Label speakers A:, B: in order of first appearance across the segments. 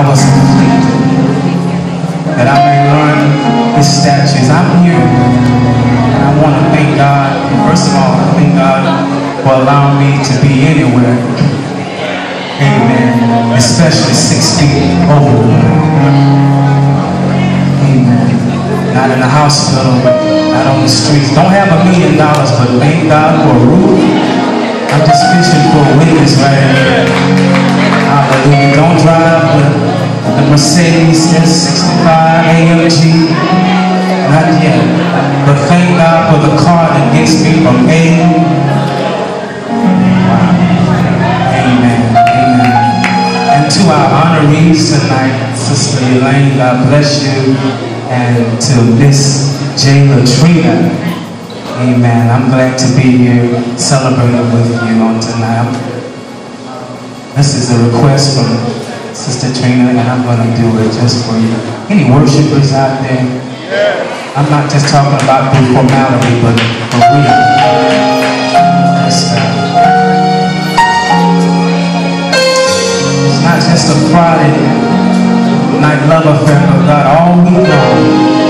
A: I was that I may learn his statutes. I'm here, and I want to thank God. First of all, I thank God for allowing me to be anywhere. Amen. Especially six feet over. Amen. Not in the hospital, but not on the streets. Don't have a million dollars, but thank God for a roof. I'm just fishing for a witness right here. Hallelujah. Don't drive the, Mercedes S65 AMG. Not yet. But thank God for the car that gets me from A. Amen. Amen. And to our honorees tonight, Sister Elaine, God bless you. And to Miss J. La Trina. Amen. I'm glad to be here celebrating with you on tonight. This is a request from Sister Trina, and I'm going to do it just for you. Any worshipers out there? I'm not just talking about the formality, but for real. Yes, sir. It's not just a Friday night love affair, but God, all week long.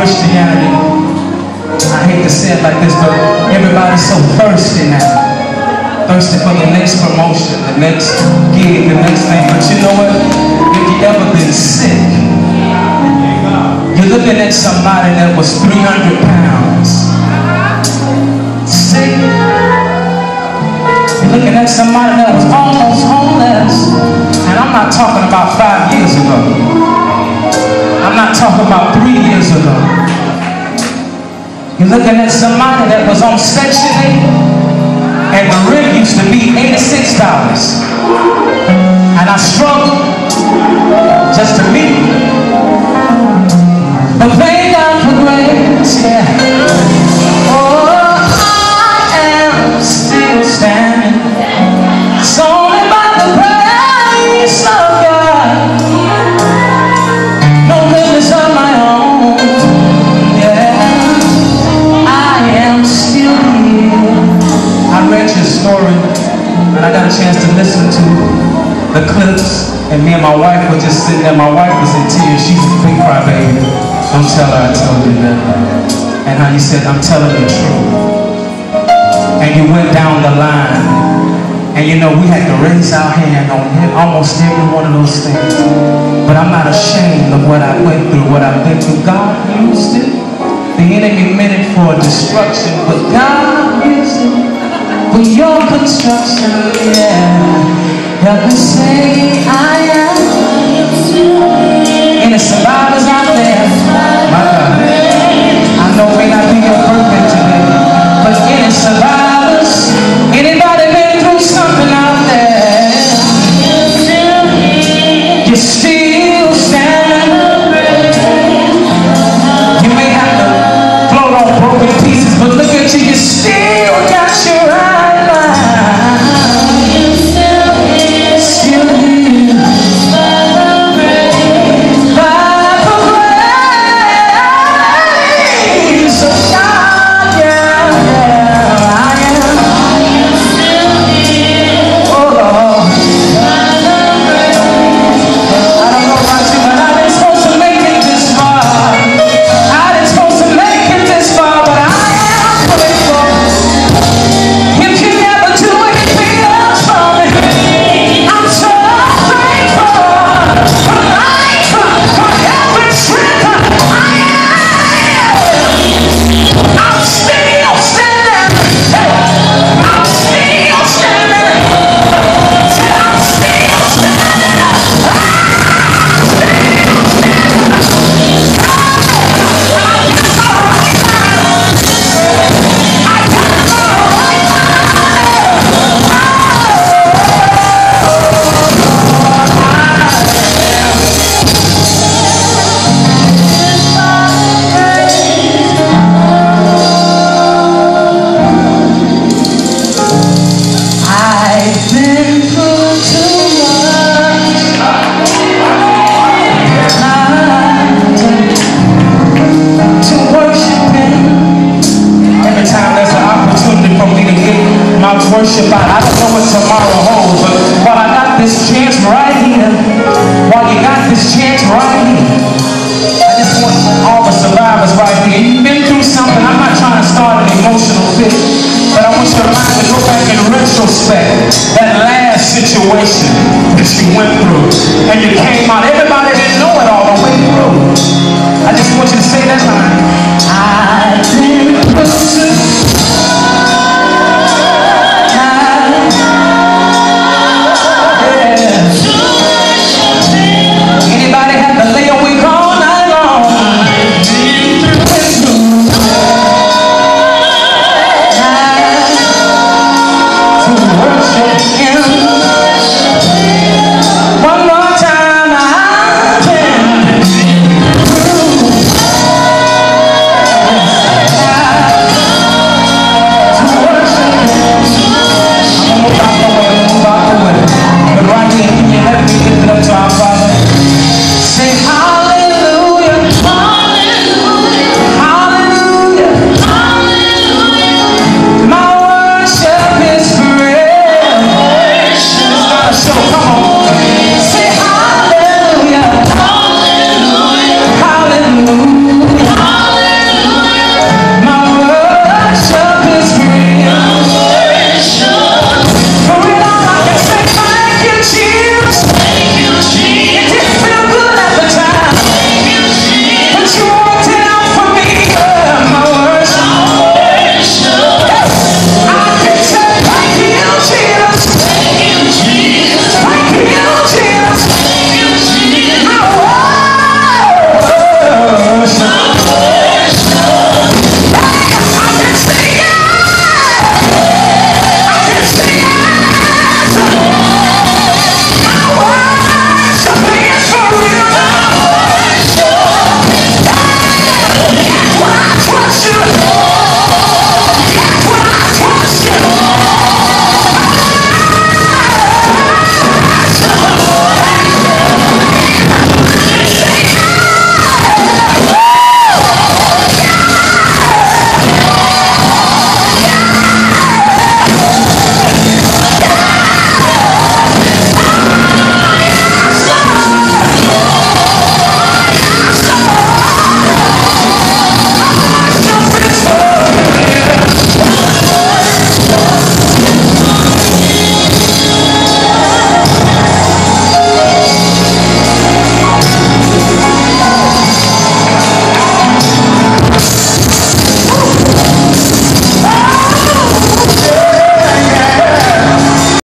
A: Christianity, I hate to say it like this, but everybody's so thirsty now thirsty for the next promotion, the next gig, the next thing. But you know what? If you ever been sick, you're looking at somebody that was 300 pounds. Sick. You're looking at somebody that was almost homeless. And I'm not talking about five years ago. I'm not talking about looking at somebody that was on Section 8 and the rent used to be $86. And I struggled just to meet. But thank God for grace, yeah. Sitting there. My wife was in tears. She's a big crybaby. Don't tell her I told you that. And how you said, I'm telling the truth. And you went down the line. And you know, we had to raise our hand on almost every one of those things. But I'm not ashamed of what I went through, what I've been through. God used it. The enemy meant it for destruction, but God used it for your construction, yeah. Help me say I am. Survivors out there? it. But I want you to mind to go back in retrospect. That last situation that you went through. And you came out. Everybody didn't know it all the way through. I just want you to say that line. I